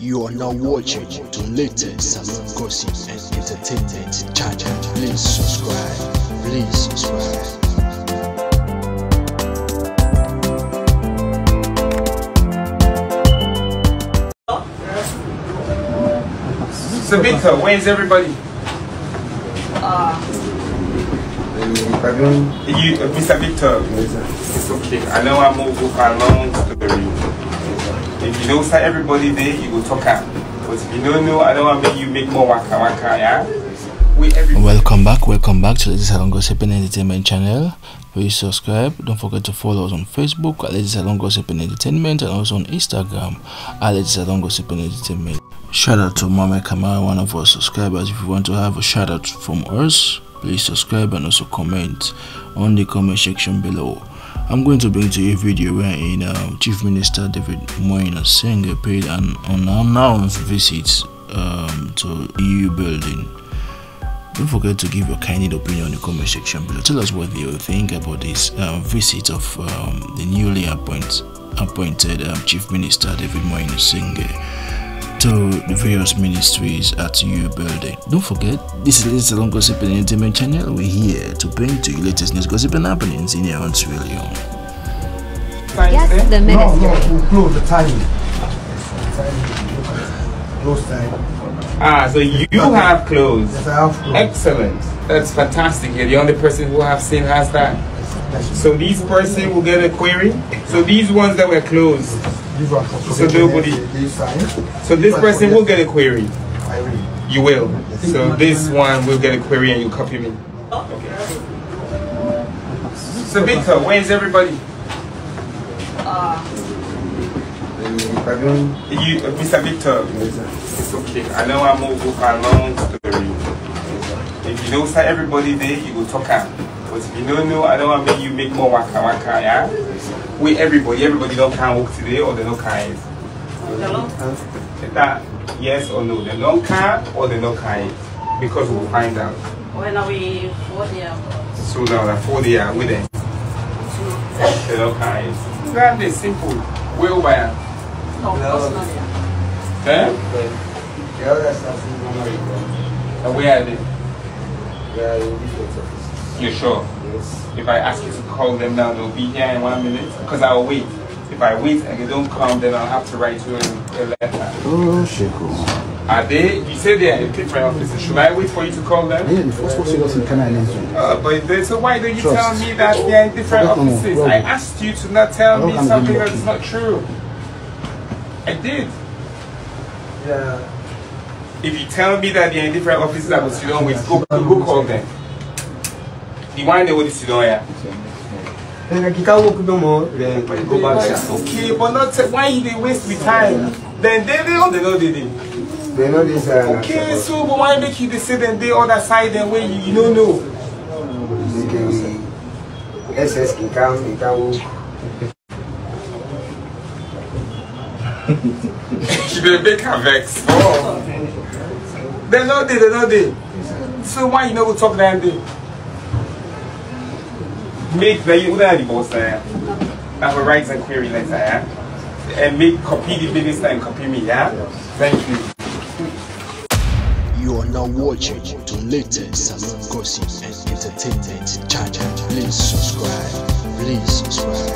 You are now watching the latest salon gossip and entertainment channel. Please subscribe. Please subscribe. So Victor, where's everybody? Pardon? You, uh, Mr. Victor. It's okay. I know I move with a long story. If you know say everybody there, you go talk am. But if you don't know, I don't want to make you make more waka waka, yeah? We. Welcome back, welcome back to the Salon Gossip and Entertainment channel. Please subscribe. Don't forget to follow us on Facebook at Ladies Salon Gossip and Entertainment and also on Instagram at Ladies Salon Gossip and Entertainment. Shout out to Mama Kamara, one of our subscribers. If you want to have a shout out from us, please subscribe and also comment on the comment section below. I'm going to bring to you a video wherein uh, Chief Minister David Moinina Sengeh paid an unannounced visit um, to Youyi building. Don't forget to give your candid opinion in the comment section below. Tell us what you think about this uh, visit of um, the newly appoint, appointed um, Chief Minister David Moinina Sengeh to the various ministries at Youyi Building. Don't forget, this is the latest Salon Gossip and Entertainment channel. We're here to bring to you latest news, gossip, and happenings in your own Sierra Leone. Signs Yes, there? the No, minister. no, we'll close the timing. Close time. Ah, so you have clothes. Yes, I have closed. Excellent. That's fantastic. You're the only person who I've seen has that. So these person will get a query. So these ones that were closed. So nobody-. So this person will get a query. You will. So this one will get a query and you copy me. Okay. So Victor, where's everybody? You, Mr. Victor. It's okay. I know I move with a long story. If you know say everybody there, you go talk am. But if you don't know, I don't want to make you make more waka waka, yeah? We everybody, everybody don't can walk today or they don't can. Is that yes or no? They don't can or they don't can? Because we'll find out. When are we for there? So now that for the year with them. They don't can. That is simple. Where we are? No, what's not there? Eh? The other staff in America. And where are they? They are in different offices. You sure? Yes. If I ask you to call them now, they'll be here in one minute. Because I'll wait. If I wait and they don't come, then I'll have to write you a, a letter. Oh, Sheko. Are they? You say they're in different offices. Should I wait for you to call them? Yeah, the first person was in Canada. Uh, but they, so why don't you Trust. tell me that they're in different I know. offices? I asked you to not tell me something them that's not true. I did. Yeah. If you tell me that they're in different offices, I will sit down with. Go, go call them. They here. Then. Then go back. It's okay, but not why you they waste my time. Then they they don't they know they did. They know this. Uh, Okay, so but why make you the sit and the other side and where you, you don't know? SS can come, can come. She dey make her vex. Oh. They know they, they know they. So why you no go talk that day? Make the you the boss eh? there. Have a rights and query letter, yeah? And make copy the minister and copy me, yeah? Thank you. You are now watching the latest gossip and entertainment channel. Please subscribe. Please subscribe.